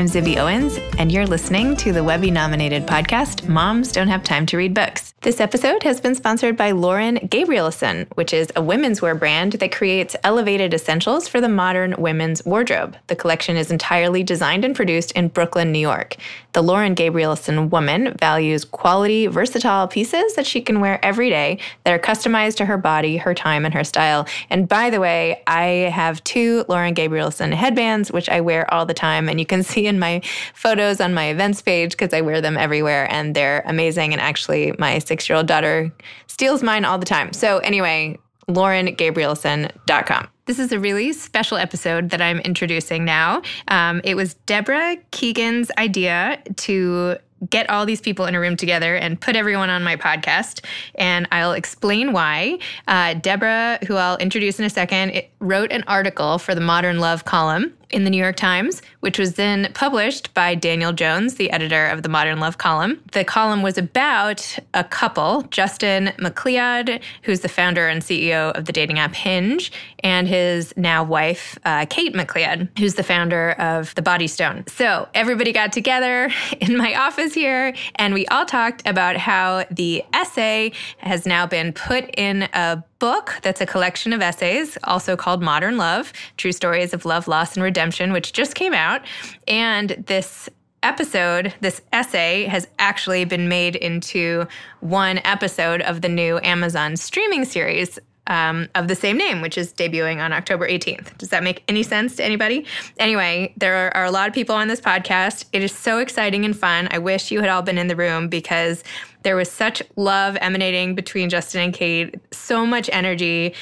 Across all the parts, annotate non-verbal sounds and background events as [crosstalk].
I'm Zibby Owens, and you're listening to the Webby nominated podcast, Moms Don't Have Time to Read Books. This episode has been sponsored by Lauren Gabrielson, which is a women's wear brand that creates elevated essentials for the modern women's wardrobe. The collection is entirely designed and produced in Brooklyn, New York. The Lauren Gabrielson woman values quality, versatile pieces that she can wear every day that are customized to her body, her time, and her style. And by the way, I have two Lauren Gabrielson headbands, which I wear all the time, and you can [laughs] see in my photos on my events page because I wear them everywhere, and they're amazing. And actually, my six year old daughter steals mine all the time. So, anyway, laurengabrielson.com. This is a really special episode that I'm introducing now. Um, it was Deborah Copaken's idea to get all these people in a room together and put everyone on my podcast. And I'll explain why. Uh, Deborah, who I'll introduce in a second, wrote an article for the Modern Love column in the New York Times, which was then published by Daniel Jones, the editor of the Modern Love column. The column was about a couple, Justin McLeod, who's the founder and CEO of the dating app Hinge, and his now wife, uh, Kate McLeod, who's the founder of The Body Stone. So everybody got together [laughs] in my office here, and we all talked about how the essay has now been put in a book that's a collection of essays, also called Modern Love True Stories of Love, Loss, and Redemption, which just came out. And this episode, this essay, has actually been made into one episode of the new Amazon streaming series um, of the same name, which is debuting on October 18th. Does that make any sense to anybody? Anyway, there are, are, a lot of people on this podcast. It is so exciting and fun. I wish you had all been in the room because there was such love emanating between Justin and Kate, so much energy.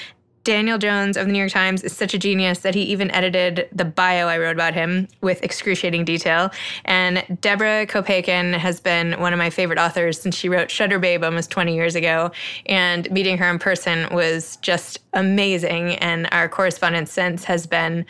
Daniel Jones of the New York Times is such a genius that he even edited the bio I wrote about him with excruciating detail. And Deborah Copaken has been one of my favorite authors since she wrote Shutter Babe almost 20 years ago. And meeting her in person was just amazing. And our correspondence since has been,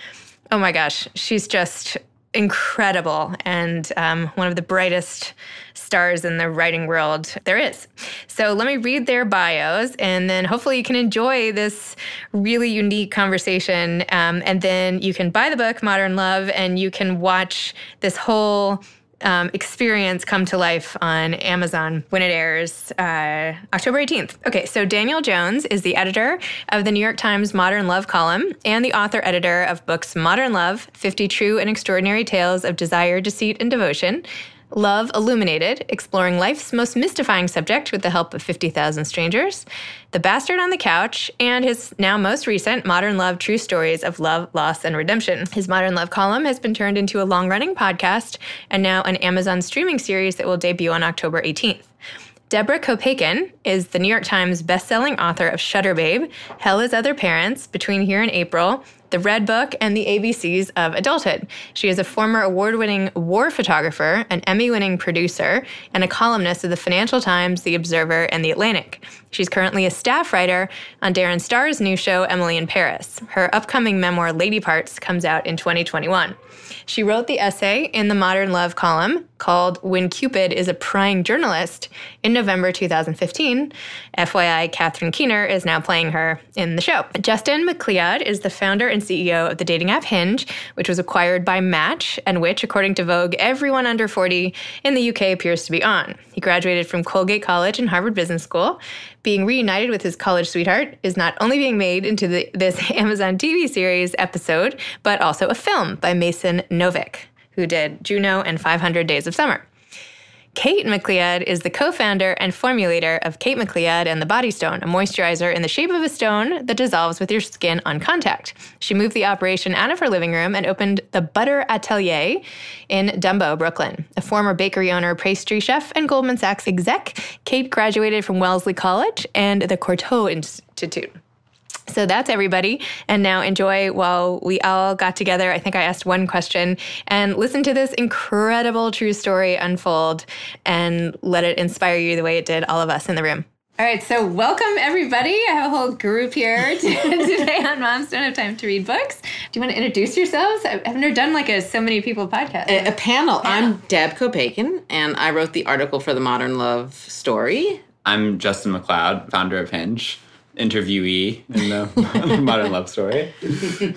oh my gosh, she's just incredible and um, one of the brightest stars in the writing world there is. So let me read their bios, and then hopefully you can enjoy this really unique conversation. Um, and then you can buy the book, Modern Love, and you can watch this whole um, experience come to life on Amazon when it airs uh, October 18th. Okay, so Daniel Jones is the editor of the New York Times Modern Love column and the author editor of books Modern Love 50 True and Extraordinary Tales of Desire, Deceit, and Devotion. Love Illuminated, exploring life's most mystifying subject with the help of 50,000 strangers, The Bastard on the Couch, and his now most recent Modern Love True Stories of Love, Loss, and Redemption. His Modern Love column has been turned into a long running podcast and now an Amazon streaming series that will debut on October 18th. Deborah Copaken is the New York Times bestselling author of Shutter Babe, Hell is Other Parents, Between Here and April, the Red Book, and the ABCs of Adulthood. She is a former award winning war photographer, an Emmy winning producer, and a columnist of the Financial Times, The Observer, and The Atlantic. She's currently a staff writer on Darren Star's new show, Emily in Paris. Her upcoming memoir, Lady Parts, comes out in 2021. She wrote the essay in the Modern Love column called When Cupid is a Prying Journalist in November 2015. FYI, Catherine Keener is now playing her in the show. Justin McLeod is the founder and CEO of the dating app Hinge, which was acquired by Match and which, according to Vogue, everyone under 40 in the UK appears to be on. He graduated from Colgate College and Harvard Business School. Being reunited with his college sweetheart is not only being made into the, this [laughs] Amazon TV series episode, but also a film by Mason Novick, who did Juno and 500 Days of Summer. Kate McLeod is the co founder and formulator of Kate McLeod and the Body Stone, a moisturizer in the shape of a stone that dissolves with your skin on contact. She moved the operation out of her living room and opened the Butter Atelier in Dumbo, Brooklyn. A former bakery owner, pastry chef, and Goldman Sachs exec, Kate graduated from Wellesley College and the Courtauld Institute. So that's everybody. And now enjoy while we all got together. I think I asked one question and listen to this incredible true story unfold and let it inspire you the way it did all of us in the room. All right, so welcome everybody. I have a whole group here [laughs] today on Moms Don't Have Time to Read Books. Do you want to introduce yourselves? I've never done like a so many people podcast. A, a panel. I'm Deb Copaken, and I wrote the article for the Modern Love story. I'm Justin McLeod, founder of Hinge interviewee in the [laughs] modern love story. [laughs]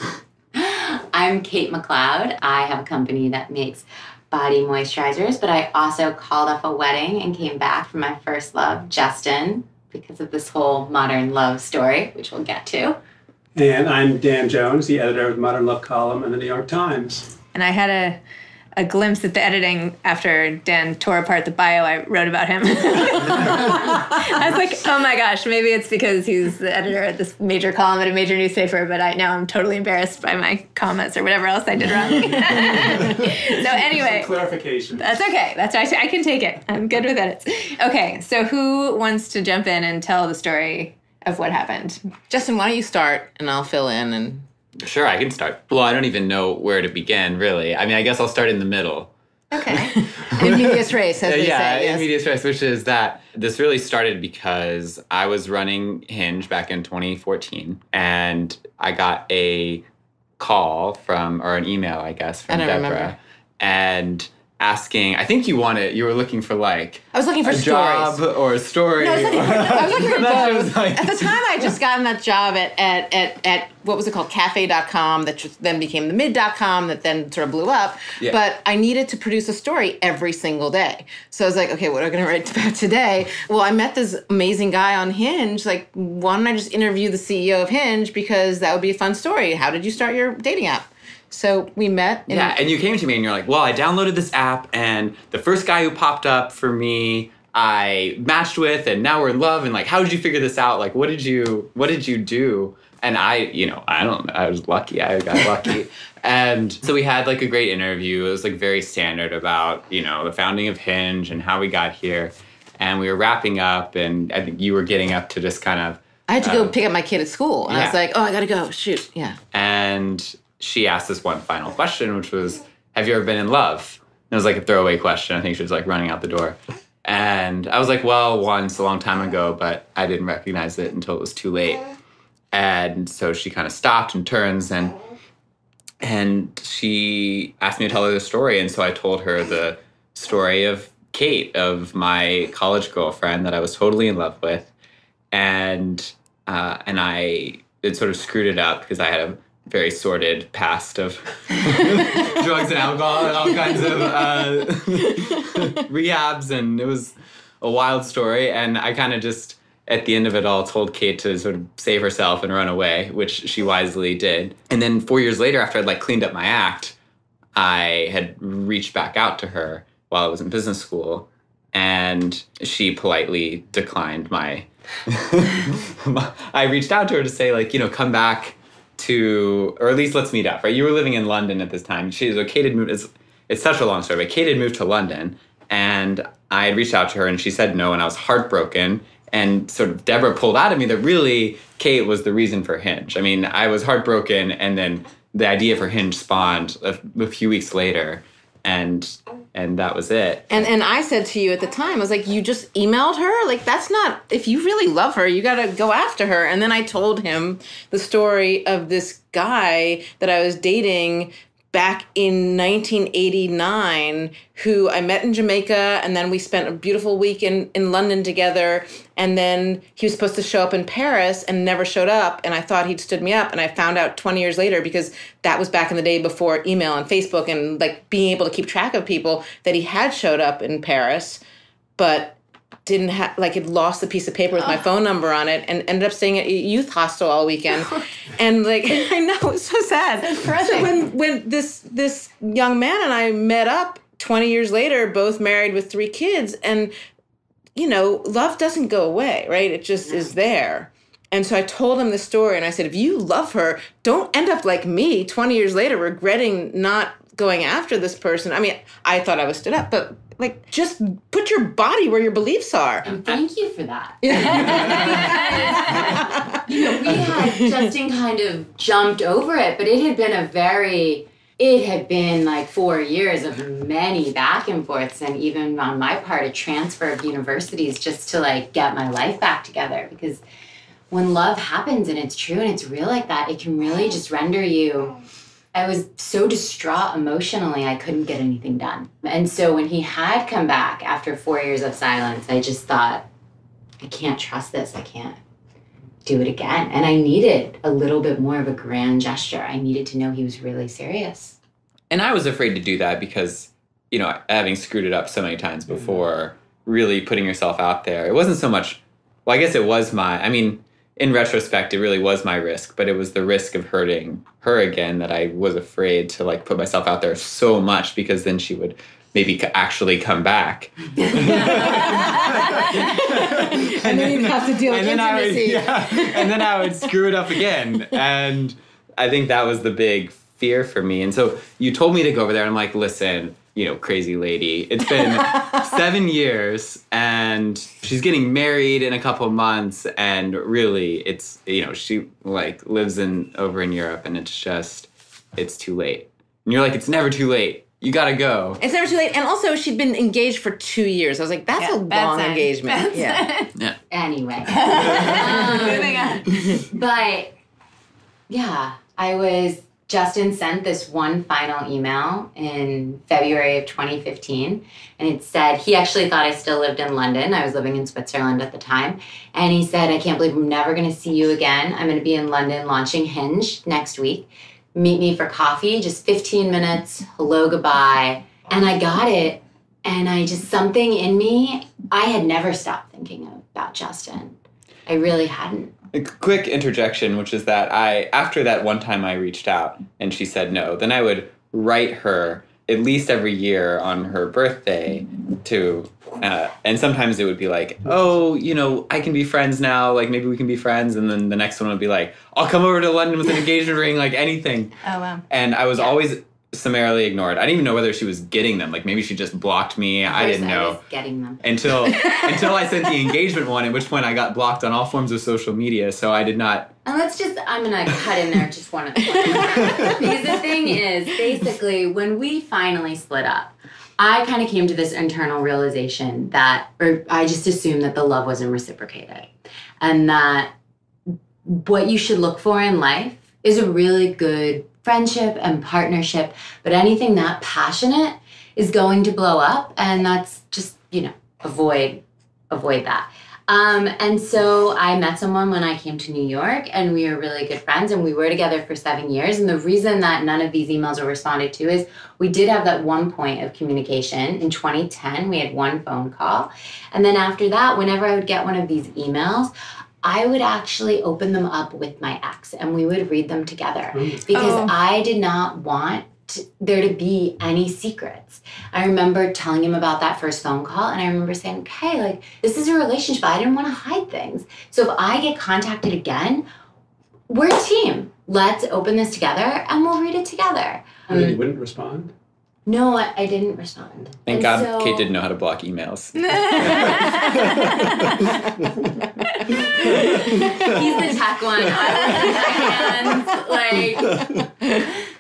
I'm Kate McLeod. I have a company that makes body moisturizers, but I also called off a wedding and came back for my first love, Justin, because of this whole modern love story, which we'll get to. And I'm Dan Jones, the editor of the Modern Love column in the New York Times. And I had a a glimpse at the editing after Dan tore apart the bio I wrote about him. [laughs] I was like, oh my gosh, maybe it's because he's the editor at this major column at a major newspaper, but I now I'm totally embarrassed by my comments or whatever else I did wrong. [laughs] so anyway, clarification. That's okay. That's actually I can take it. I'm good with edits. Okay, so who wants to jump in and tell the story of what happened? Justin, why don't you start and I'll fill in and Sure, I can start. Well, I don't even know where to begin, really. I mean, I guess I'll start in the middle. Okay. [laughs] in medias res, as they yeah, say. in Yes. medias res, which is that this really started because I was running Hinge back in 2014, and I got a call from, or an email, I guess, from Deborah, remember. and asking. I think you wanted, you were looking for like I was looking for a stories. job or a story. No, I was looking for, I was looking [laughs] for both. like- At the time, I just gotten that job at, at, at, at what was it called? Cafe.com, that just then became the mid.com, that then sort of blew up. Yeah. But I needed to produce a story every single day. So I was like, okay, what am I going to write [laughs] about today? Well, I met this amazing guy on Hinge. Like, why don't I just interview the CEO of Hinge? Because that would be a fun story. How did you start your dating app? So we met. and- Yeah, and you came to me and you're like, "Well, I downloaded this app, and the first guy who popped up for me, I matched with, and now we're in love. And like, how did you figure this out? Like, what did you, what did you do?" And I, you know, I don't, I was lucky. I got [laughs] lucky, and so we had like a great interview. It was like very standard about you know the founding of Hinge and how we got here, and we were wrapping up, and I think you were getting up to just kind of I had to go Um, pick up my kid at school. And I was like, oh, I got to go. Shoot. Yeah. and she asked this one final question, which was, "Have you ever been in love?" And it was like a throwaway question. I think she was like running out the door, and I was like, "Well, once a long time ago, but I didn't recognize it until it was too late." And so she kind of stopped and turns and and she asked me to tell her the story, and so I told her the story of Kate, of my college girlfriend that I was totally in love with, and uh, and I it sort of screwed it up because I had a very sordid past of [laughs] drugs and alcohol and all kinds of uh, [laughs] rehabs, and it was a wild story. And I kind of just at the end of it all told Kate to sort of save herself and run away, which she wisely did. And then four years later, after I'd like cleaned up my act, I had reached back out to her while I was in business school, and she politely declined my. [laughs] I reached out to her to say, like, you know, come back to, or at least let's meet up, right? You were living in London at this time. She so Kate had moved, it's, it's such a long story, but Kate had moved to London, and I had reached out to her, and she said no, and I was heartbroken. And sort of Deborah pulled out of me that really Kate was the reason for Hinge. I mean, I was heartbroken, and then the idea for Hinge spawned a, a few weeks later, and and that was it. And and I said to you at the time, I was like, you just emailed her? Like that's not if you really love her, you gotta go after her. And then I told him the story of this guy that I was dating back in 1989 who I met in Jamaica and then we spent a beautiful week in, in London together. And then he was supposed to show up in Paris and never showed up and I thought he'd stood me up. And I found out 20 years later because that was back in the day before email and Facebook and like being able to keep track of people that he had showed up in Paris. But didn't have like had lost a piece of paper with my phone number on it and ended up staying at a youth hostel all weekend. [laughs] And like [laughs] i know it's so sad. So when when this this young man and i met up 20 years later both married with three kids and you know love doesn't go away right? It just is there. And so I told him the story and I said, if you love her, don't end up like me 20 years later regretting not going after this person. I mean, I thought I was stood up, but like just put your body where your beliefs are. And thank you for that. [laughs] you know, we had Justin kind of jumped over it, but it had been a very it had been like four years of many back and forths and even on my part a transfer of universities just to like get my life back together because when love happens and it's true and it's real like that it can really just render you I was so distraught emotionally, I couldn't get anything done. And so when he had come back after four years of silence, I just thought, I can't trust this. I can't do it again. And I needed a little bit more of a grand gesture. I needed to know he was really serious. And I was afraid to do that because you know, having screwed it up so many times mm-hmm. before, really putting yourself out there. It wasn't so much, well, I guess it was my, I mean, in retrospect, it really was my risk, but it was the risk of hurting her again that I was afraid to like put myself out there so much because then she would maybe actually come back. [laughs] [laughs] And then you'd have to deal with and then I would, intimacy. yeah, and then I would screw it up again. And I think that was the big fear for me. And so you told me to go over there. And I'm like, listen, you know, crazy lady. It's [laughs] been seven years, and she's getting married in a couple of months. And really, it's you know, she like lives in over in Europe, and it's just, it's too late. And you're like, it's never too late. You gotta go. It's never too late. And also, she'd been engaged for two years. I was like, that's Yeah, a that's long it. engagement. That's yeah. it. Anyway. [laughs] Um, Moving on. But yeah, I was Justin sent this one final email in February of 2015 and it said he actually thought I still lived in London. I was living in Switzerland at the time. And he said, I can't believe I'm never going to see you again. I'm going to be in London launching Hinge next week. Meet me for coffee, just 15 minutes. Hello, goodbye. And I got it. And I just, something in me, I had never stopped thinking about Justin. I really hadn't. A quick interjection, which is that I, after that one time I reached out and she said no, then I would write her at least every year on her birthday to, uh, and sometimes it would be like, oh, you know, I can be friends now, like maybe we can be friends. And then the next one would be like, I'll come over to London with an engagement ring, like anything. Oh wow. And I was always summarily ignored. I didn't even know whether she was getting them. Like maybe she just blocked me. I didn't I know was getting them. until [laughs] until I sent the engagement one, at which point I got blocked on all forms of social media. So I did not. And let's just, I'm gonna cut in there just one of the [laughs] Because the thing is, basically, when we finally split up, I kind of came to this internal realization that, or I just assumed that the love wasn't reciprocated. And that what you should look for in life is a really good friendship and partnership, but anything that passionate is going to blow up. And that's just, you know, avoid avoid that. Um, and so I met someone when I came to New York, and we were really good friends, and we were together for seven years. And the reason that none of these emails were responded to is we did have that one point of communication in 2010. We had one phone call, and then after that, whenever I would get one of these emails. I would actually open them up with my ex and we would read them together because Oh. I did not want there to be any secrets. I remember telling him about that first phone call, and I remember saying, okay, like, this is a relationship. I didn't want to hide things. So if I get contacted again, we're a team. Let's open this together and we'll read it together. And then he Um, wouldn't respond. No, I, I didn't respond. Thank And God so- Kate didn't know how to block emails. [laughs] He's the tech one. I'm the hands, like.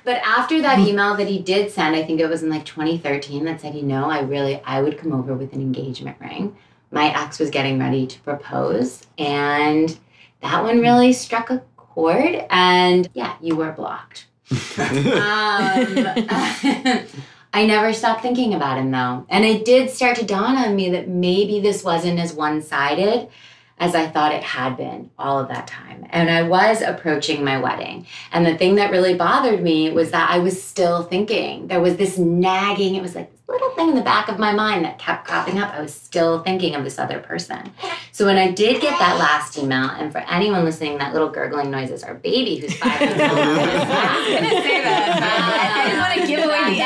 But after that email that he did send, I think it was in like 2013, that said, you know, I really, I would come over with an engagement ring. My ex was getting ready to propose, and that one really struck a chord. And yeah, you were blocked. [laughs] Um, [laughs] I never stopped thinking about him though. And it did start to dawn on me that maybe this wasn't as one sided as I thought it had been all of that time. And I was approaching my wedding. And the thing that really bothered me was that I was still thinking. There was this nagging, it was like this little thing in the back of my mind that kept cropping up. I was still thinking of this other person. So when I did get that last email, and for anyone listening, that little gurgling noise is our baby who's five months old. [laughs] I was gonna say that. I didn't want to give away the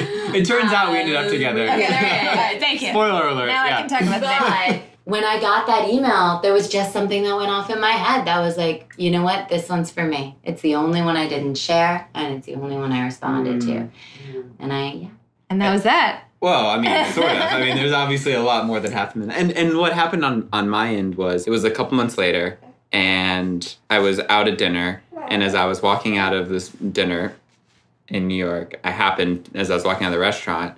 [laughs] ending. [laughs] It turns out we ended up together. Okay, all right, all right, thank you. Spoiler alert. Now I can talk about the ending. But when I got that email, there was just something that went off in my head that was like, you know what? This one's for me. It's the only one I didn't share, and it's the only one I responded to. Mm. And I, yeah. And that was that. Well, I mean, sort of. I mean, there's obviously a lot more that happened. in- And and what happened on on my end was it was a couple months later, and I was out at dinner, and as I was walking out of this dinner in New York, I happened as I was walking out of the restaurant.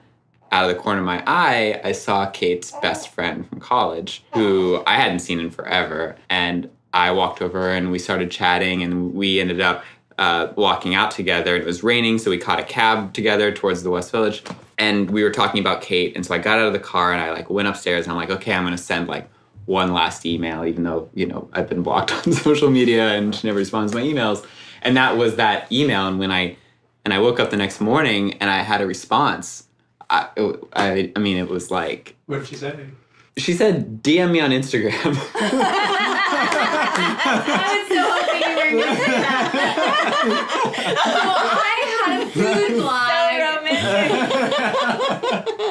Out of the corner of my eye, I saw Kate's best friend from college, who I hadn't seen in forever. And I walked over and we started chatting, and we ended up uh, walking out together. It was raining, so we caught a cab together towards the West Village. And we were talking about Kate. And so I got out of the car and I like went upstairs and I'm like, okay, I'm gonna send like one last email, even though, you know, I've been blocked [laughs] on social media and she never responds to my emails. And that was that email. And when I And I woke up the next morning and I had a response. I, I, I mean, it was like, What did she say? she said, DM me on Instagram. [laughs] I was so hoping you were going to say that. so [laughs] I had a food blog.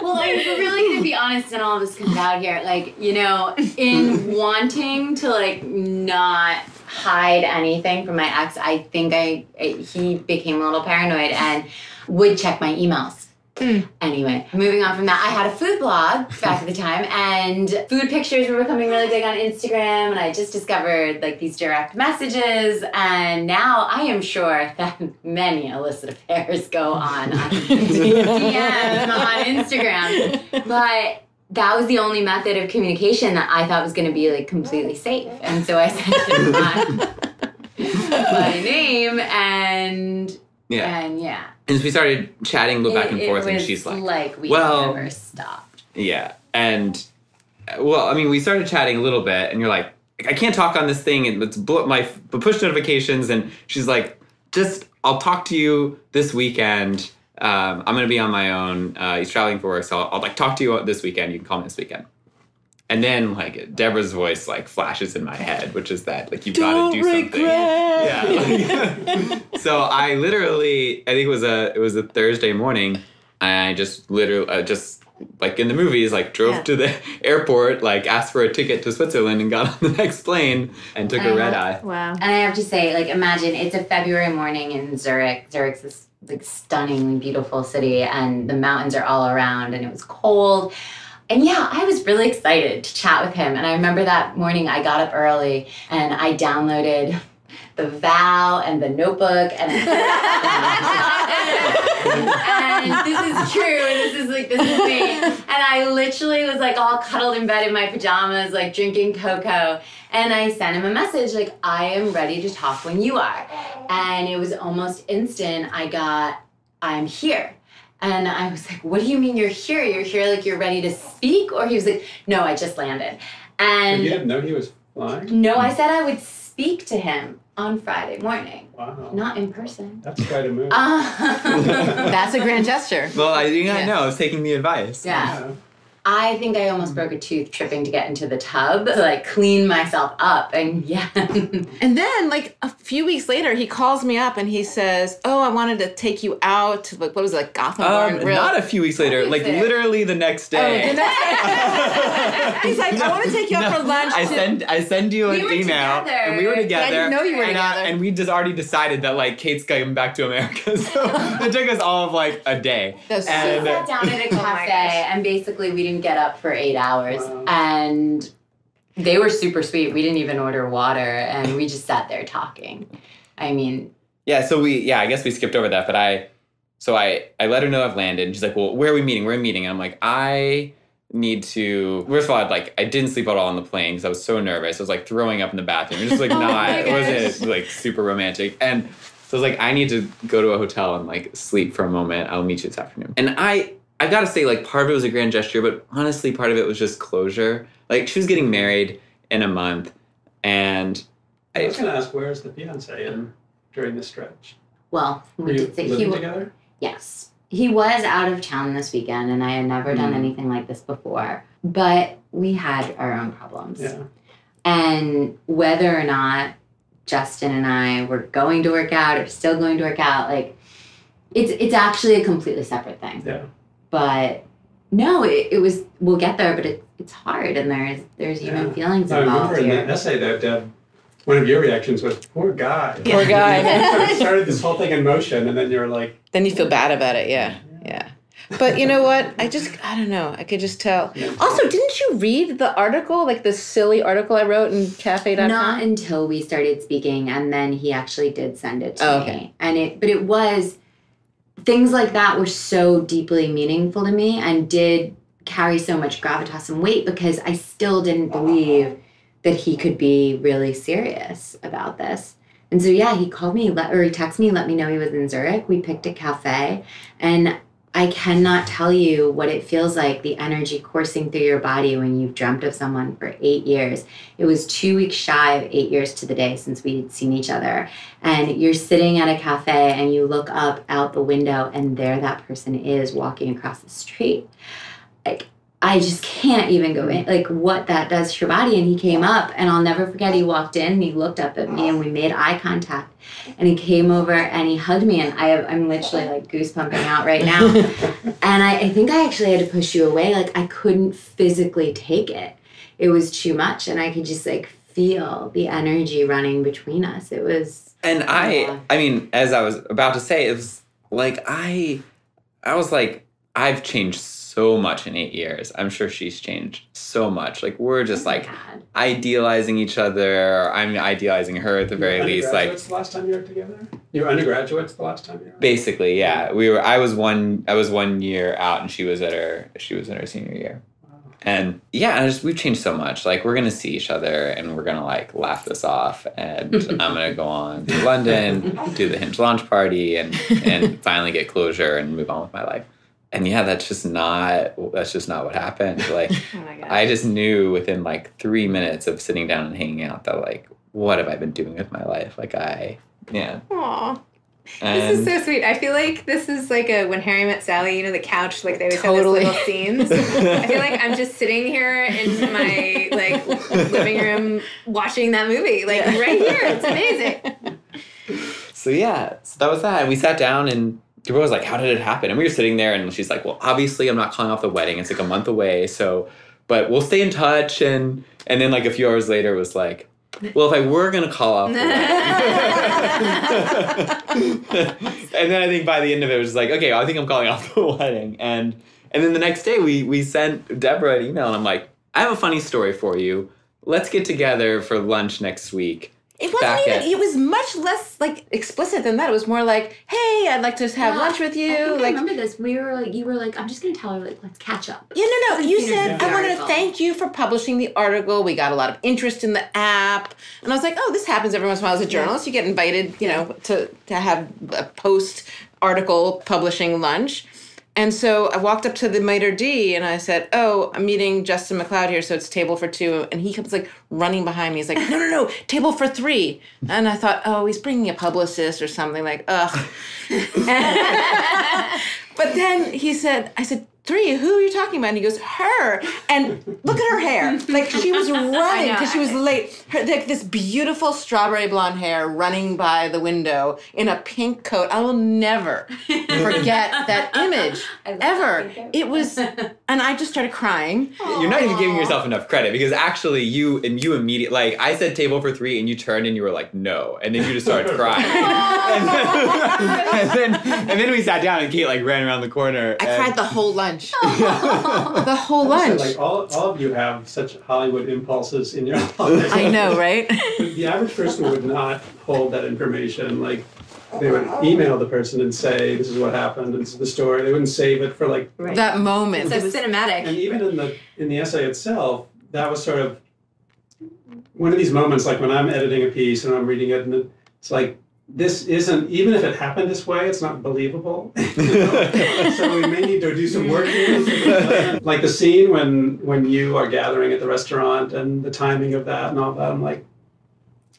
Well, I'm really gonna be honest, and all of this comes out here. Like, you know, in wanting to like not hide anything from my ex, I think I, I he became a little paranoid and would check my emails. Hmm. Anyway, moving on from that, I had a food blog back at the time, and food pictures were becoming really big on Instagram. And I just discovered like these direct messages, and now I am sure that many illicit affairs go on on [laughs] DMs on Instagram. But that was the only method of communication that I thought was going to be like completely safe, and so I sent him [laughs] my, name and yeah. and yeah. And we started chatting, little back It- and it forth, and she's like, like we well- never stopped. Yeah. And well, I mean, we started chatting a little bit, and you're like, I can't talk on this thing, and it's blo- my f- push notifications. And she's like, just I'll talk to you this weekend. Um, I'm gonna be on my own. Uh, he's traveling for work, so I'll, I'll like talk to you this weekend. You can call me this weekend. And then like Deborah's voice like flashes in my head, which is that like you've got to do something. Yeah. like- [laughs] so I literally, I think it was a it was a Thursday morning. And I just literally uh, just like in the movies, like drove Yeah. to the [laughs] airport, like asked for a ticket to Switzerland, and got [laughs] on the next plane and took a Uh-huh. red eye. Wow. And I have to say, like, imagine it's a February morning in Zurich. Zurich's this like stunningly beautiful city, and the mountains are all around, and it was cold. And yeah, I was really excited to chat with him. And I remember that morning I got up early and I downloaded the vow and the notebook and [laughs] [laughs] and this is true and this is like this is me. And i literally was like all cuddled in bed in my pajamas like drinking cocoa and i sent him a message like i am ready to talk when you are. And it was almost instant i got i'm here. And i was like what do you mean you're here? You're here like you're ready to speak? Or he was like no i just landed. But and you didn't know he was flying? no i said i would speak to him on friday morning Wow. not in person That's quite a move. uh, [laughs] That's a grand gesture. Well, I think I Yeah. know. I was taking the advice. yeah I think I almost broke a tooth tripping to get into the tub to [laughs] like clean myself up. And [laughs] yeah. And then, like a few weeks later, he calls me up and he says, "Oh, I wanted to take you out. to, Like, what was it, like Gotham Um, Grill?" not a few weeks later, weeks like later. literally the next Oh, day. the next- [laughs] He's like, "I want to take you out for lunch." I to- send I send you an We were email, together. and we were Yeah, I together. didn't know you were and, uh, together. and we just already decided that like Kate's coming back to America, so it took us all of like a day. That's so We and sat down at a Oh cafe gosh. and basically we didn't get up for eight hours. Wow. And they were super sweet. We didn't even order water and we just sat there talking. I mean, yeah, so we yeah, I guess we skipped over that, but I so I I let her know I've landed, and she's like, well, where are we meeting? Where are we meeting? And I'm like, I need to first of all I'd like I didn't sleep at all on the plane because I was so nervous. I was like throwing up in the bathroom. It was just like [laughs] Oh not it wasn't like super romantic. And so I was like, I need to go to a hotel and like sleep for a moment. I'll meet you this afternoon. And I I gotta say, like part of it was a grand gesture, but honestly part of it was just closure. Like she was getting married in a month and I was going to ask, where's the fiance in during this stretch? well, Were we you did say he living together? Yes. He was out of town this weekend, and I had never done Mm. anything like this before. But we had our own problems. Yeah. And whether or not Justin and I were going to work out or still going to work out, like it's it's actually a completely separate thing. Yeah. But no, it, it was we'll get there, but it, it's hard and there's there's human Yeah. feelings I involved remember in that essay though, Deb, one of your reactions was, poor guy. Poor [laughs] guy. You [laughs] started this whole thing in motion, and then you're like, then you feel bad about it. Yeah, yeah. But you know what? I just I don't know. I could just tell. Yeah. Also, didn't you read the article, like the silly article I wrote in Cafe.com? Not until we started speaking, and then he actually did send it to Oh, me. okay. And it, but it was things like that were so deeply meaningful to me, and did carry so much gravitas and weight because I still didn't believe that he could be really serious about this. And so yeah, he called me, let, or he texted me, let me know he was in Zurich. We picked a cafe, and I cannot tell you what it feels like the energy coursing through your body when you've dreamt of someone for eight years. It was two weeks shy of eight years to the day since we'd seen each other. And you're sitting at a cafe and you look up out the window and there that person is walking across the street. Like, I just can't even go in, like what that does to your body. And he came up, and I'll never forget. He walked in, and he looked up at me, and we made eye contact. And he came over and he hugged me, and I, I'm literally like goose pumping out right now. [laughs] and I, I think I actually had to push you away. Like I couldn't physically take it. It was too much, and I could just like feel the energy running between us. It was. And I, Yeah. I mean, as I was about to say, it was like I, I was like, I've changed so much in eight years. I'm sure she's changed so much. Like we're just oh like God. idealizing each other. I'm idealizing her at the very least. Like Undergraduates the last time you were together? You were undergraduates the last time you were? basically, yeah. We were. I was one. I was one year out, and she was at her. She was in her senior year. And yeah, I just we've changed so much. Like we're gonna see each other, and we're gonna like laugh this off. And [laughs] I'm gonna go on to London, do the Hinge launch party, and and [laughs] finally get closure and move on with my life. And yeah, that's just not. That's just not what happened. [laughs] Like Oh my god. I just knew within like three minutes of sitting down and hanging out that like, what have I been doing with my life? Like I, yeah. Aw. And This is so sweet. I feel like this is like a when Harry met Sally, you know, the couch, like they always Totally. have these little scenes. [laughs] I feel like I'm just sitting here in my like living room watching that movie. Like Yeah. right here. It's amazing. so yeah, so that was that. And we sat down and Gabrielle was like, How did it happen? And we were sitting there and she's like, Well, obviously I'm not calling off the wedding. It's like a month away. So but we'll stay in touch and and then like a few hours later it was like well, if I were gonna call off the wedding, [laughs] and then I think by the end of it, it was like, okay, I think I'm calling off the wedding, and and then the next day we we sent Deborah an email, and I'm like, I have a funny story for you. Let's get together for lunch next week. It wasn't Back even. at- it was much less like explicit than that. It was more like, "Hey, I'd like to have Yeah, lunch with I you." think I like, remember this. We were like, you were like, I'm just gonna tell her like, let's catch up. Yeah, no, no. You said I the wanted to thank you for publishing the article. We got a lot of interest in the app, and I was like, oh, this happens every once in a while as a journalist. You get invited, you know, to to have a post article publishing lunch. And so I walked up to the maître d and I said, "Oh, I'm meeting Justin McLeod here, so it's table for two. And he comes like running behind me. He's like, "No, no, no, table for three. And I thought, "Oh, he's bringing a publicist or something." Like, ugh. [laughs] But then he said, I said, three, who are you talking about? And he goes, her. And look at her hair. Like she was [laughs] running because she was late. Her, like this beautiful strawberry blonde hair running by the window in a pink coat. I will never [laughs] forget that image ever. that It was, and I just started crying. You're not even giving yourself enough credit because actually you and you immediately like I said table for three and you turned and you were like no and then you just started crying [laughs] and, then, and then and then we sat down and Kate like ran around the corner. I and- cried the whole lunch. [laughs] the whole So, lunch. like all, all of you have such Hollywood impulses in your [laughs] lives. I know, right? The average person would not hold that information. Like they would email the person and say, "This is what happened. This is the story." They wouldn't save it for like. That moment. So cinematic. And even in the in the essay itself, that was sort of one of these moments. Like when I'm editing a piece and I'm reading it, and it's like this isn't even if it happened this way, it's not believable. You [laughs] know? so we may need to do some work here. like the scene when when you are gathering at the restaurant and the timing of that and all that. I'm like,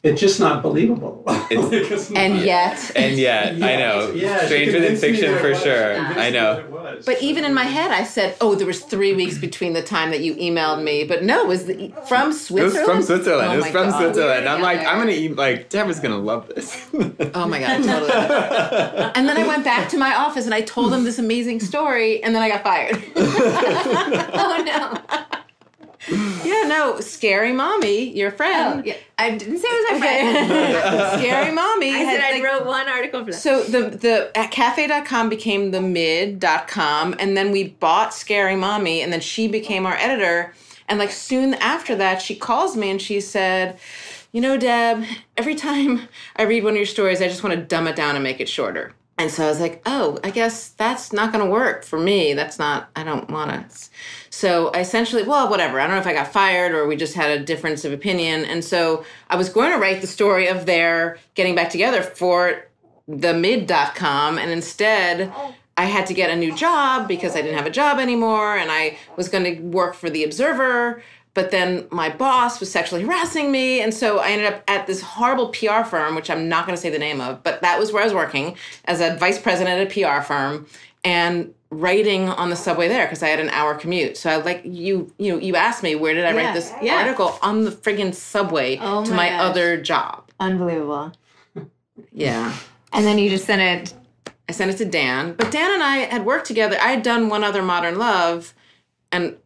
it's just not believable. Because [laughs] and yet. and yet I know Yeah, stranger than fiction for was- sure. I know. that it was. But even in my head, I said, "Oh, there was three weeks between the time that you emailed me." But no, it was the, from It was Switzerland. from Switzerland. Oh it was oh from God. Switzerland. I'm like. I'm gonna eat. Like, Deborah's gonna love this. [laughs] Oh my god, [laughs] totally. and then I went back to my office and I told them this amazing story, and then I got fired. oh no. [laughs] yeah, no, scary mommy, your Oh, friend. yeah. I didn't say it was my friend. Okay. [laughs] [laughs] scary mommy. I said I like- wrote one article for that. So the the at cafe.com became the mid.com and then we bought Scary Mommy and then she became our editor and like soon after that she calls me and she said, "You know, Deb, every time I read one of your stories, I just want to dumb it down and make it shorter." And so I was like, "Oh, I guess that's not going to work for me. That's not I don't want to." So I essentially, well, whatever. I don't know if I got fired or we just had a difference of opinion. And so I was going to write the story of their getting back together for the mid.com and instead I had to get a new job because I didn't have a job anymore and I was going to work for the Observer. But then my boss was sexually harassing me. And so I ended up at this horrible PR firm, which I'm not going to say the name of, but that was where I was working as a vice president at a PR firm and writing on the subway there because I had an hour commute. So I like you, you know, you asked me where did I Yeah, write this yeah. article on the friggin' subway Oh to my my other job. Unbelievable. Yeah. And then you just sent it. I sent it to Dan, but Dan and I had worked together. I had done one other Modern Love, and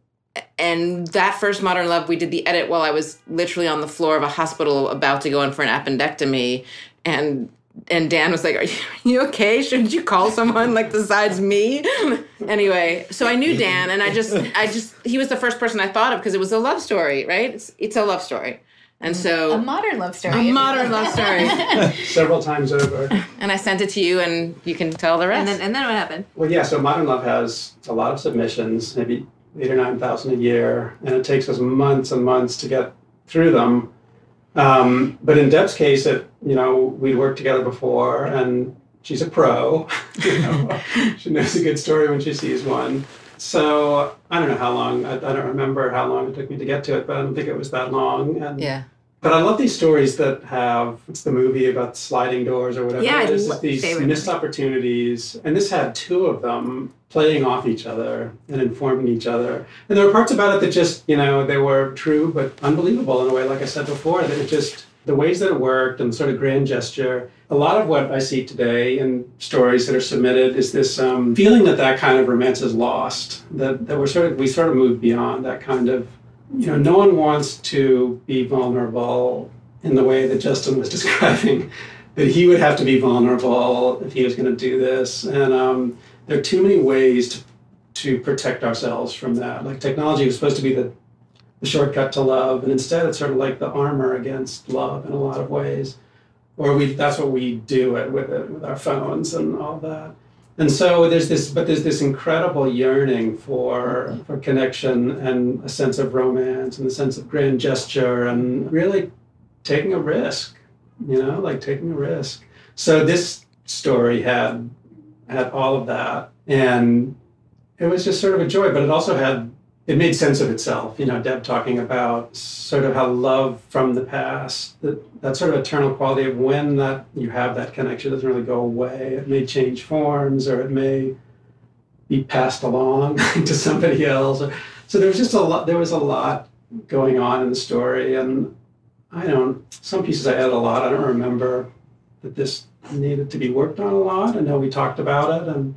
and that first Modern Love, we did the edit while I was literally on the floor of a hospital about to go in for an appendectomy, and and Dan was like, "Are you, are you okay? Shouldn't you call someone like besides me?" anyway, so I knew Dan, and I just I just he was the first person I thought of because it was a love story, right? It's it's a love story, and so A modern love story. a modern love story. [laughs] Several times over. and I sent it to you, and you can tell the rest. And then, and then what happened? Well, yeah. So Modern Love has a lot of submissions, maybe eight or nine thousand a year, and it takes us months and months to get through them. Um, but in Deb's case, it you know we'd worked together before, and she's a pro. [laughs] you know, [laughs] she knows a good story when she sees one. So I don't know how long. I, I don't remember how long it took me to get to it, but I don't think it was that long. And yeah. But I love these stories that have it's the movie about sliding doors or whatever. Yeah, it is. It's these missed opportunities, and this had two of them playing off each other and informing each other. And there were parts about it that just you know they were true but unbelievable in a way. Like I said before, that it just the ways that it worked and sort of grand gesture. A lot of what I see today in stories that are submitted is this um, feeling that that kind of romance is lost. That that we're sort of we sort of moved beyond that kind of you know, no one wants to be vulnerable in the way that Justin was [laughs] describing. That he would have to be vulnerable if he was going to do this, and um, there are too many ways to to protect ourselves from that. Like technology was supposed to be the the shortcut to love, and instead it's sort of like the armor against love in a lot of ways. Or we that's what we do it with it with our phones and all that. And so there's this, but there's this incredible yearning for for connection and a sense of romance and a sense of grand gesture and really taking a risk, you know, like taking a risk. So this story had had all of that, and it was just sort of a joy. But it also had it made sense of itself. You know, Deb talking about sort of how love from the past, that, that sort of eternal quality of when that you have that connection doesn't really go away. It may change forms or it may be passed along [laughs] to somebody else. So there was just a lot there was a lot going on in the story and I don't some pieces I added a lot. I don't remember that this needed to be worked on a lot. I know we talked about it and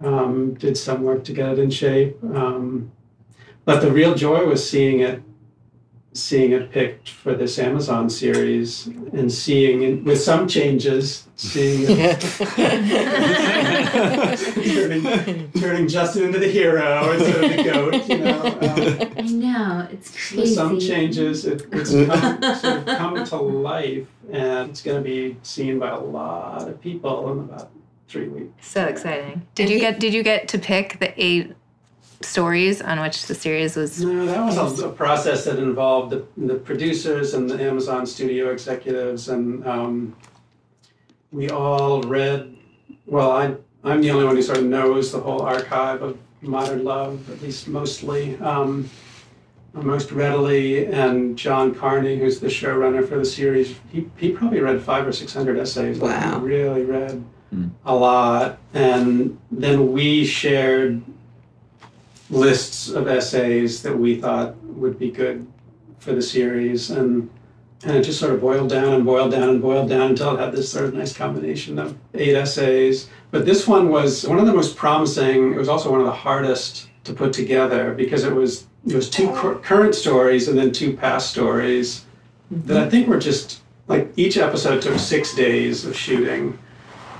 um, did some work to get it in shape. Um, but the real joy was seeing it seeing it picked for this Amazon series and seeing it with some changes, seeing it [laughs] turning, turning Justin into the hero instead of the goat, you know. Um, I know it's with crazy. some changes, it, it's come, sort of come to life, and it's going to be seen by a lot of people in about three weeks. So exciting. Did you get did you get to pick the eight stories on which the series was No, that was a, a process that involved the, the producers and the Amazon studio executives, and um, we all read. Well, I I'm the only one who sort of knows the whole archive of modern love, at least mostly, um, most readily. And John Carney, who's the showrunner for the series, he, he probably read five or six hundred essays. Like, Wow. He really read Hmm. a lot, and then we shared lists of essays that we thought would be good for the series and and it just sort of boiled down and boiled down and boiled down until it had this sort of nice combination of eight essays. But this one was one of the most promising. It was also one of the hardest to put together because it was it was two cur- current stories and then two past stories that i think were just like each episode took six days of shooting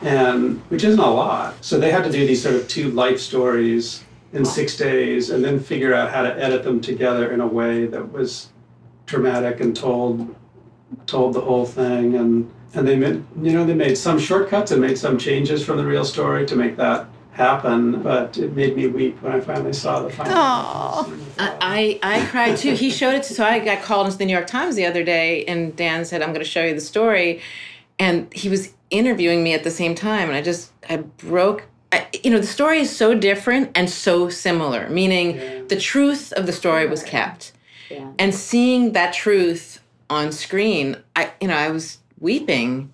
and which isn't a lot. So they had to do these sort of two life stories in six days and then figure out how to edit them together in a way that was dramatic and told told the whole thing and and they made you know they made some shortcuts and made some changes from the real story to make that happen but it made me weep when i finally saw the final Aw. I, I I cried too. He showed it to so I got called into the New York Times the other day and Dan said, I'm gonna show you the story. And he was interviewing me at the same time and I just I broke I, you know, the story is so different and so similar, meaning Yeah. the truth of the story was kept. Yeah. And seeing that truth on screen, I, you know, I was weeping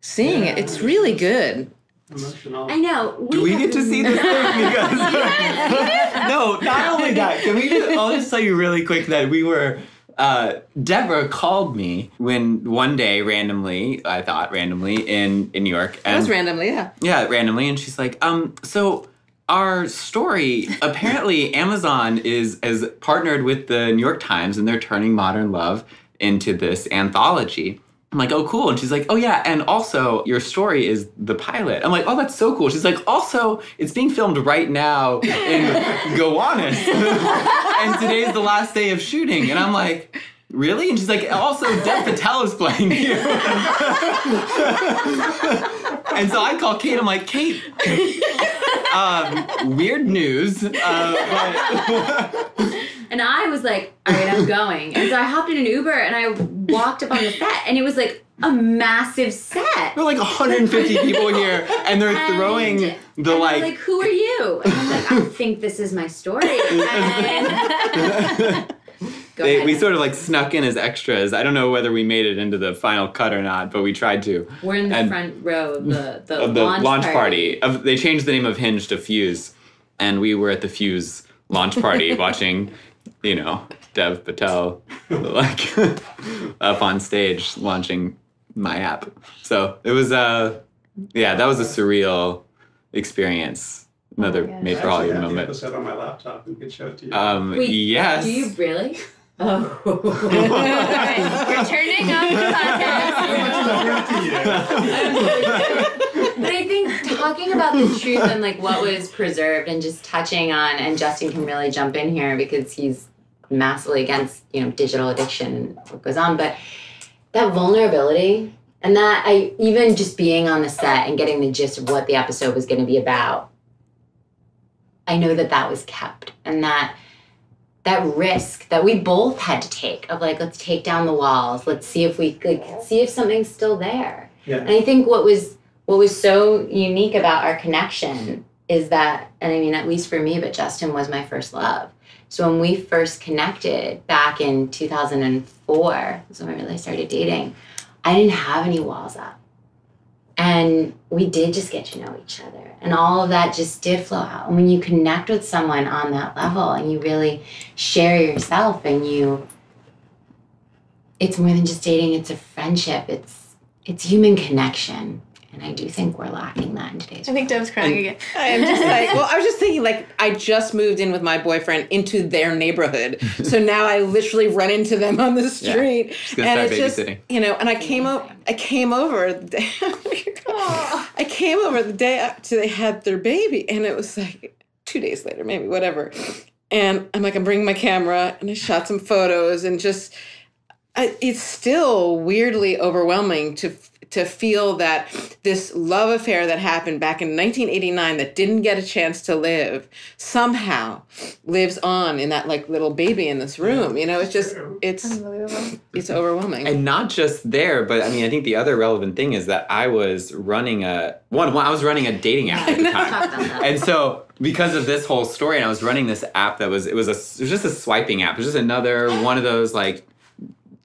seeing it. It's really good. Emotional. I know. Do we get to see this [laughs] thing? Because [laughs] no, not only that. Can we? Just, I'll just tell you really quick that we were. Uh, Deborah called me when one day randomly, I thought randomly in in New York, That was randomly, yeah. yeah, randomly, and she's like, um, so our story [laughs] apparently Amazon is has partnered with the New York Times, and they're turning Modern Love into this anthology. I'm like, oh, cool. And she's like, oh, yeah. And also, your story is the pilot. I'm like, oh, that's so cool. She's like, also, it's being filmed right now in [laughs] Gowanus. and today's the last day of shooting. And I'm like, really? And she's like, also, Dev Patel is playing you. [laughs] and so I call Kate. I'm like, Kate, um, weird news. Uh, but And I was like, all right, I'm [laughs] going. And so I hopped in an Uber and I walked up on the set, and it was like a massive set. there are like 150 [laughs] people here, and they're And- throwing the and like. like, who are you? And I'm like, I think this is my story. [laughs] And Go They, ahead. we sort of like snuck in as extras. I don't know whether we made it into the final cut or not, but we tried to. We're in the and- front row of the, the, Of the launch, launch, party. party. Of, they changed the name of Hinge to Fuse, and we were at the Fuse launch party watching, you know, Dev Patel like [laughs] up on stage launching my app. So it was uh yeah, that was a surreal experience. Another gosh. made for actually Hollywood have the moment. episode on my laptop and could show it to you. Um Wait, yes. Do you really? Oh. [laughs] We're turning off the podcast. [laughs] but I think talking about the truth and like what was preserved and just touching on and Justin can really jump in here because he's massively against, you know, digital addiction and what goes on. But that vulnerability and that I even just being on the set and getting the gist of what the episode was gonna be about, I know that that was kept and that that risk that we both had to take of like let's take down the walls let's see if we like see if something's still there yeah. and i think what was what was so unique about our connection is that and i mean at least for me but justin was my first love so when we first connected back in 2004 was when we really started dating i didn't have any walls up. And we did just get to know each other and all of that just did flow out. And when you connect with someone on that level and you really share yourself and you it's more than just dating it's a friendship it's it's human connection and i do think we're lacking that in today's I think Deb's crying again. I am just [laughs] like, well, I was just thinking, like, I just moved in with my boyfriend into their neighborhood. [laughs] so now I literally run into them on the street. Just gonna and start it's just, babysitting. you know, and I came up, I came over, the [laughs] day, I came over the day after they had their baby, and it was like two days later, maybe, whatever. And I'm like, I'm bringing my camera, and I shot some photos, and just, I, it's still weirdly overwhelming to to feel that this love affair that happened back in 1989 that didn't get a chance to live somehow lives on in that like little baby in this room you know it's just it's it's overwhelming And not just there, but I mean, I think the other relevant thing is that I was running a one. one I was running a dating app at the [laughs] time, Talk about that. and so because of this whole story, and I was running this app that was it was a it was just a swiping app. It was just another one of those like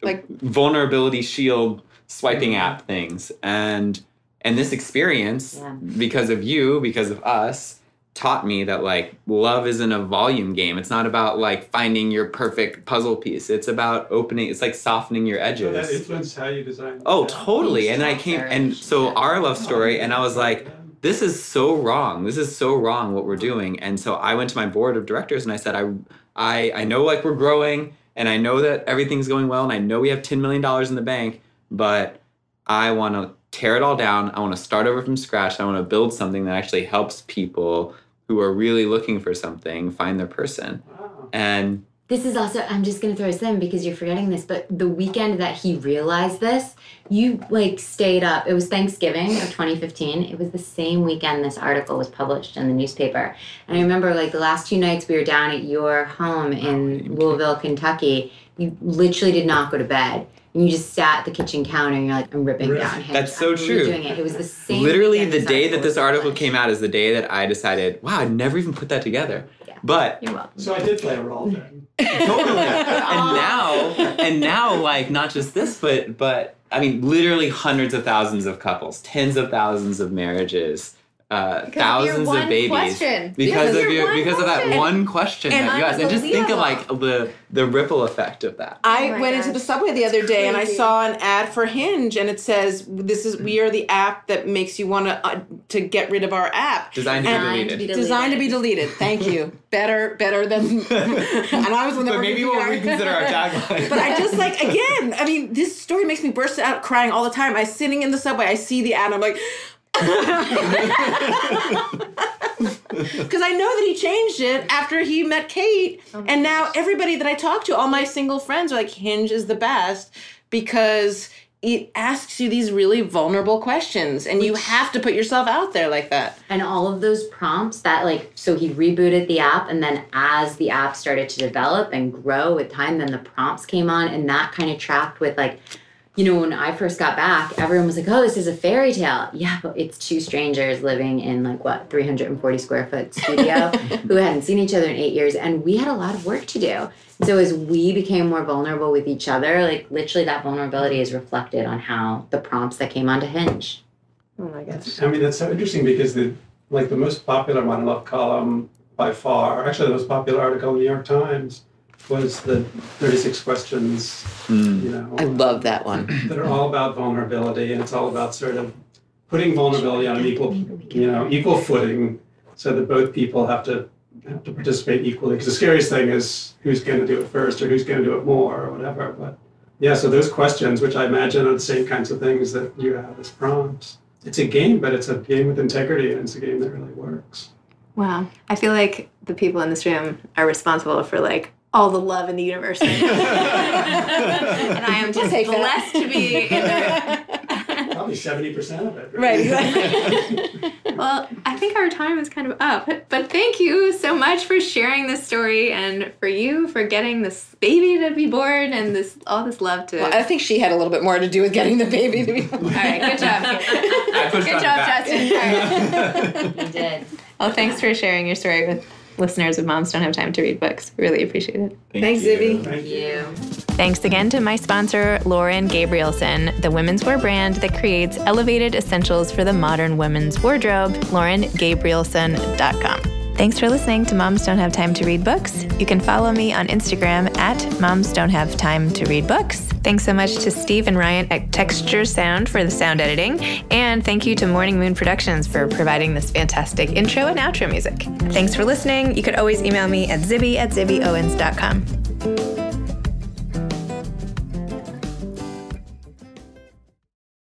Like- vulnerability shield swiping app things, and and this experience Yeah. because of you, because of us, taught me that like love isn't a volume game. It's not about like finding your perfect puzzle piece. It's about opening. It's like softening your So edges. that influenced how you design. Oh, yeah. totally. And I came, and so our love story, and I was like, this is so wrong. This is so wrong what we're doing. And so I went to my board of directors and I said, I, I, I know like we're growing, and I know that everything's going well, and I know we have ten million dollars in the bank, but I want to tear it all down. I want to start over from scratch. I want to build something that actually helps people who are really looking for something find their person. Wow. And This is also, I'm just gonna throw this in because you're forgetting this, but the weekend that he realized this, you like stayed up. It was Thanksgiving of 2015. It was the same weekend this article was published in the newspaper. And I remember like the last two nights we were down at your home in oh, Louisville, Kentucky, you literally did not go to bed. And you just sat at the kitchen counter and you're like, I'm ripping Right. down Hinge. That's so I'm true. Doing it. It was the same. Literally, the day that this article published. came out is the day that I decided, wow, I'd never even put that together. Yeah. But You're welcome. So I did play a role then. [laughs] totally. and now, and now, like not just this, but but I mean, literally hundreds of thousands of couples, tens of thousands of marriages, uh, of your thousands one of babies, question. because Because of your your one because of that one question that you asked, and just think of like the the ripple effect of that. I Oh my went into the subway the other day and I saw an ad for Hinge, and it says, "This is we are the app that makes you want to uh, to get rid of our app." Designed to be And- Designed to deleted. Designed to be deleted. Thank you. [laughs] better, better than. [laughs] and I was the one that but maybe we'll reconsider our [laughs] tagline. But I just like again. I mean, this story makes me burst out crying all the time. I sitting in the subway, I see the ad, I'm like. Because I know that he changed it after he met Kate, oh and now everybody that I talk to, all my single friends, are like, Hinge is the best because it asks you these really vulnerable questions, and you have to put yourself out there like that. And all of those prompts that like so he rebooted the app and then as the app started to develop and grow with time, then the prompts came on and that kind of tracked with like you know, when I first got back, everyone was like, "Oh, this is a fairy tale." Yeah, but it's two strangers living in like what 340 square foot studio [laughs] who hadn't seen each other in eight years, and we had a lot of work to do. So as we became more vulnerable with each other, like literally that vulnerability is reflected on how the prompts that came onto Hinge. Oh my gosh. I mean, that's so interesting because the like the most popular Modern Love column by far, actually the most popular article in the New York Times was the 36 questions, Hmm. you know, I love that one. [clears throat] that are all about vulnerability and it's all about sort of putting vulnerability on an equal, you know, equal footing so that both people have to have to participate equally. Because the scariest thing is who's going to do it first or who's going to do it more or whatever. But yeah, so those questions, which I imagine are the same kinds of things that you have as prompts. It's a game, but it's a game with integrity and it's a game that really works. Wow. I feel like the people in this room are responsible for like all the love in the universe. [laughs] and I am just take that. blessed to be in the Probably 70% of it. Right, exactly. [laughs] Well, I think our time is kind of up. But thank you so much for sharing this story and for you for getting this baby to be born and this all this love to Well, I think she had a little bit more to do with getting the baby to be. born. [laughs] All right, good job. I Good job, back. Justin. All right. You did. Well, thanks for sharing your story with listeners of Moms Don't Have Time to Read Books. Really appreciate it. Thank Thanks, you. Zibby. Thank you. You. Thanks again to my sponsor, Lauren Gabrielson, the women's wear brand that creates elevated essentials for the modern women's wardrobe, laurengabrielson.com. Thanks for listening to Moms Don't Have Time to Read Books. You can follow me on Instagram at Moms Don't Have Time to Read Books. Thanks so much to Steve and Ryan at Texture Sound for the sound editing. And thank you to Morning Moon Productions for providing this fantastic intro and outro music. Thanks for listening. You could always email me at zibby at zibbyowens.com.